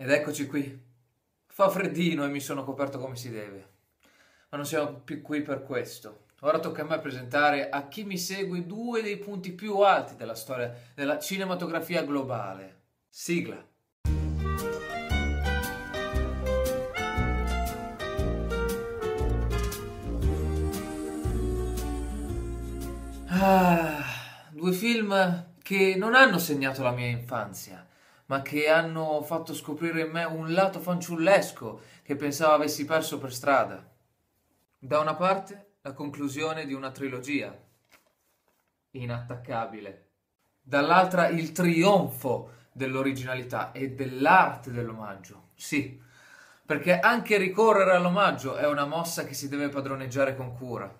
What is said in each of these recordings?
Ed eccoci qui. Fa freddino e mi sono coperto come si deve. Ma non siamo più qui per questo. Ora tocca a me presentare a chi mi segue due dei punti più alti della storia della cinematografia globale. Sigla. Ah, due film che non hanno segnato la mia infanzia, ma che hanno fatto scoprire in me un lato fanciullesco che pensavo avessi perso per strada. Da una parte, la conclusione di una trilogia, inattaccabile. Dall'altra, il trionfo dell'originalità e dell'arte dell'omaggio. Sì, perché anche ricorrere all'omaggio è una mossa che si deve padroneggiare con cura.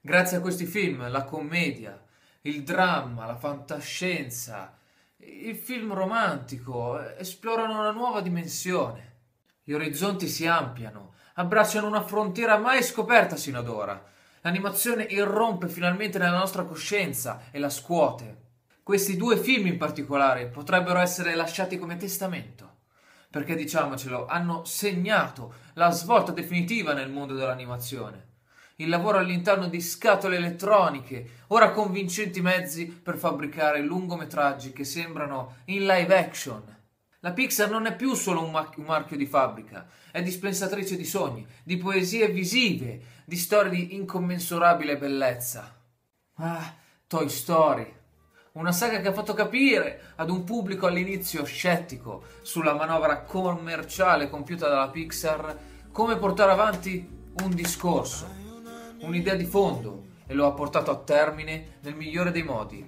Grazie a questi film, la commedia, il dramma, la fantascienza, il film romantico esplorano una nuova dimensione. Gli orizzonti si ampliano, abbracciano una frontiera mai scoperta sino ad ora. L'animazione irrompe finalmente nella nostra coscienza e la scuote. Questi due film in particolare potrebbero essere lasciati come testamento, perché diciamocelo, hanno segnato la svolta definitiva nel mondo dell'animazione il lavoro all'interno di scatole elettroniche, ora con vincenti mezzi per fabbricare lungometraggi che sembrano in live action. La Pixar non è più solo un, mar- un marchio di fabbrica, è dispensatrice di sogni, di poesie visive, di storie di incommensurabile bellezza. Ah, Toy Story. Una saga che ha fatto capire ad un pubblico all'inizio scettico sulla manovra commerciale compiuta dalla Pixar come portare avanti un discorso un'idea di fondo e lo ha portato a termine nel migliore dei modi.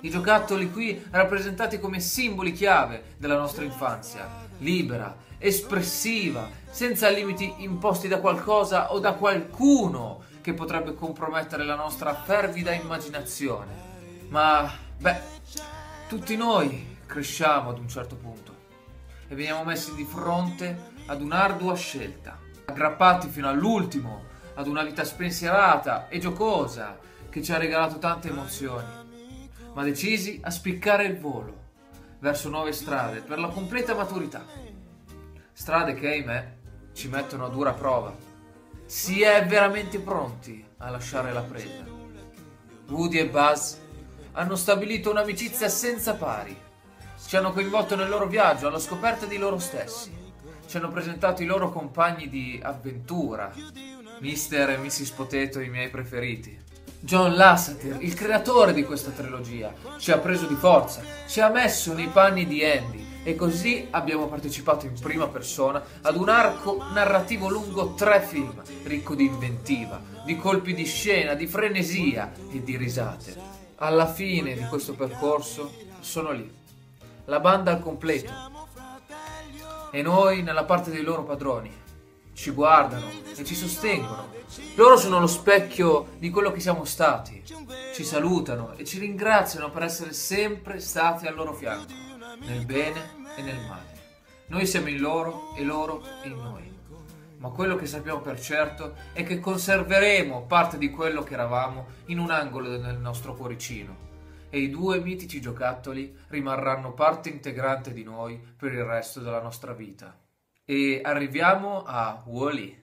I giocattoli qui rappresentati come simboli chiave della nostra infanzia, libera, espressiva, senza limiti imposti da qualcosa o da qualcuno che potrebbe compromettere la nostra fervida immaginazione. Ma, beh, tutti noi cresciamo ad un certo punto e veniamo messi di fronte ad un'ardua scelta, aggrappati fino all'ultimo ad una vita spensierata e giocosa che ci ha regalato tante emozioni, ma decisi a spiccare il volo verso nuove strade per la completa maturità. Strade che, ahimè, ci mettono a dura prova. Si è veramente pronti a lasciare la preda. Woody e Buzz hanno stabilito un'amicizia senza pari. Ci hanno coinvolto nel loro viaggio alla scoperta di loro stessi. Ci hanno presentato i loro compagni di avventura, Mister e Mrs. Potato i miei preferiti. John Lasseter, il creatore di questa trilogia, ci ha preso di forza, ci ha messo nei panni di Andy e così abbiamo partecipato in prima persona ad un arco narrativo lungo tre film, ricco di inventiva, di colpi di scena, di frenesia e di risate. Alla fine di questo percorso sono lì, la banda al completo e noi nella parte dei loro padroni ci guardano e ci sostengono. Loro sono lo specchio di quello che siamo stati, ci salutano e ci ringraziano per essere sempre stati al loro fianco, nel bene e nel male. Noi siamo in loro e loro in noi. Ma quello che sappiamo per certo è che conserveremo parte di quello che eravamo in un angolo del nostro cuoricino e i due mitici giocattoli rimarranno parte integrante di noi per il resto della nostra vita. E arriviamo a Wally.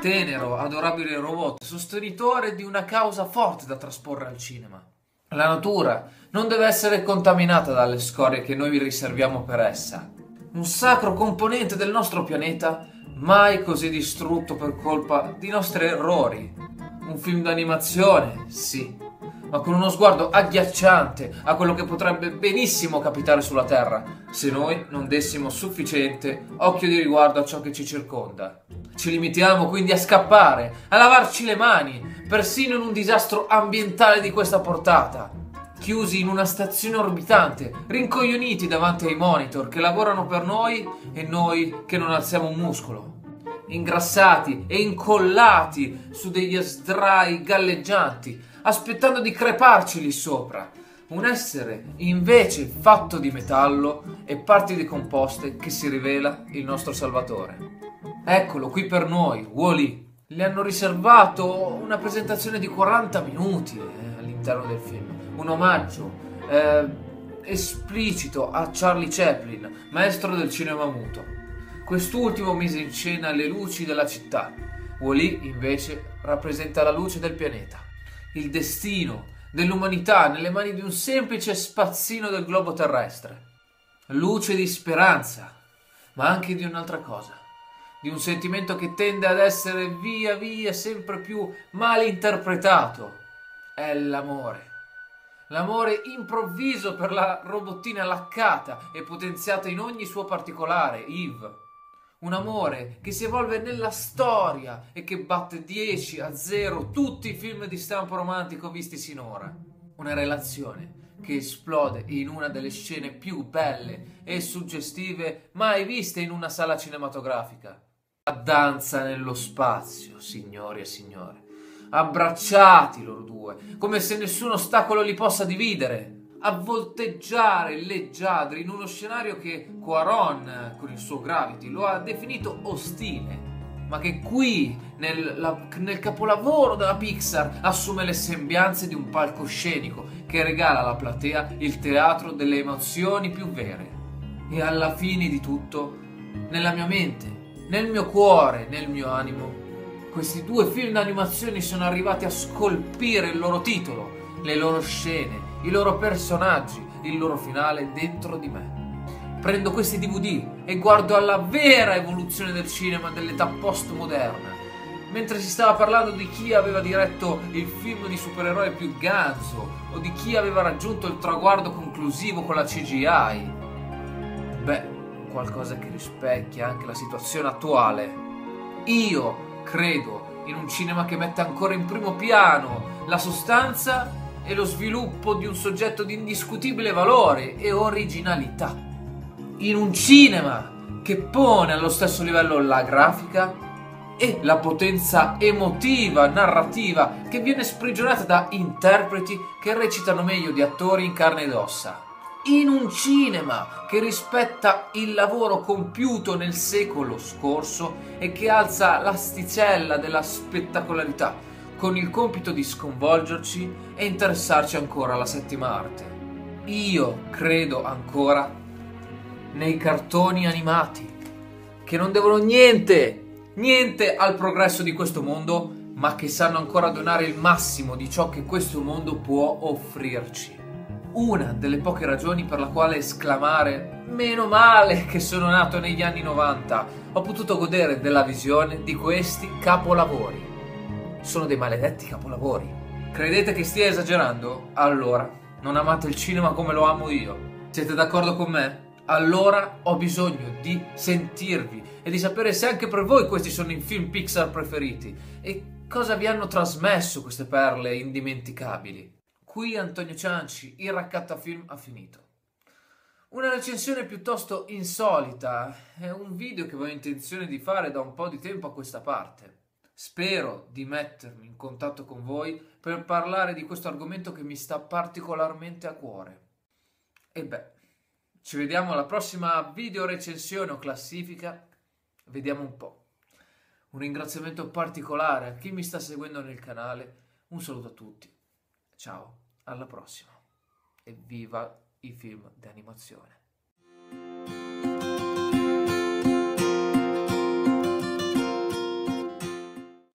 Tenero, adorabile robot, sostenitore di una causa forte da trasporre al cinema. La natura non deve essere contaminata dalle scorie che noi vi riserviamo per essa. Un sacro componente del nostro pianeta mai così distrutto per colpa di nostri errori. Un film d'animazione, sì, ma con uno sguardo agghiacciante a quello che potrebbe benissimo capitare sulla Terra se noi non dessimo sufficiente occhio di riguardo a ciò che ci circonda. Ci limitiamo quindi a scappare, a lavarci le mani, persino in un disastro ambientale di questa portata. Chiusi in una stazione orbitante, rincoglioniti davanti ai monitor che lavorano per noi e noi che non alziamo un muscolo ingrassati e incollati su degli sdrai galleggianti, aspettando di creparci lì sopra. Un essere invece fatto di metallo e parti decomposte che si rivela il nostro salvatore. Eccolo qui per noi, Wally. Le hanno riservato una presentazione di 40 minuti eh, all'interno del film, un omaggio. Eh, esplicito a Charlie Chaplin, maestro del cinema muto. Quest'ultimo mise in scena le luci della città. Wally invece rappresenta la luce del pianeta, il destino dell'umanità nelle mani di un semplice spazzino del globo terrestre. Luce di speranza, ma anche di un'altra cosa di un sentimento che tende ad essere via via sempre più malinterpretato. È l'amore. L'amore improvviso per la robottina laccata e potenziata in ogni suo particolare, Yves. Un amore che si evolve nella storia e che batte 10 a 0 tutti i film di stampo romantico visti sinora. Una relazione che esplode in una delle scene più belle e suggestive mai viste in una sala cinematografica danza nello spazio, signori e signore. Abbracciati loro due, come se nessun ostacolo li possa dividere. A volteggiare leggiadri in uno scenario che Quaron, con il suo Gravity, lo ha definito ostile, ma che qui, nel, la, nel capolavoro della Pixar, assume le sembianze di un palcoscenico che regala alla platea il teatro delle emozioni più vere. E alla fine di tutto, nella mia mente, nel mio cuore, nel mio animo. Questi due film d'animazione sono arrivati a scolpire il loro titolo, le loro scene, i loro personaggi, il loro finale dentro di me. Prendo questi DVD e guardo alla vera evoluzione del cinema dell'età postmoderna. Mentre si stava parlando di chi aveva diretto il film di supereroi più ganzo o di chi aveva raggiunto il traguardo conclusivo con la CGI. Beh, qualcosa che rispecchia anche la situazione attuale. Io credo in un cinema che mette ancora in primo piano la sostanza e lo sviluppo di un soggetto di indiscutibile valore e originalità. In un cinema che pone allo stesso livello la grafica e la potenza emotiva, narrativa, che viene sprigionata da interpreti che recitano meglio di attori in carne ed ossa in un cinema che rispetta il lavoro compiuto nel secolo scorso e che alza l'asticella della spettacolarità con il compito di sconvolgerci e interessarci ancora alla settima arte. Io credo ancora nei cartoni animati che non devono niente, niente al progresso di questo mondo, ma che sanno ancora donare il massimo di ciò che questo mondo può offrirci una delle poche ragioni per la quale esclamare meno male che sono nato negli anni 90, ho potuto godere della visione di questi capolavori. Sono dei maledetti capolavori. Credete che stia esagerando? Allora, non amate il cinema come lo amo io. Siete d'accordo con me? Allora ho bisogno di sentirvi e di sapere se anche per voi questi sono i film Pixar preferiti e cosa vi hanno trasmesso queste perle indimenticabili. Qui Antonio Cianci, il raccattafilm ha finito. Una recensione piuttosto insolita, è un video che avevo intenzione di fare da un po' di tempo a questa parte. Spero di mettermi in contatto con voi per parlare di questo argomento che mi sta particolarmente a cuore. E beh, ci vediamo alla prossima video recensione o classifica. Vediamo un po'. Un ringraziamento particolare a chi mi sta seguendo nel canale. Un saluto a tutti. Ciao alla prossima e viva i film di animazione.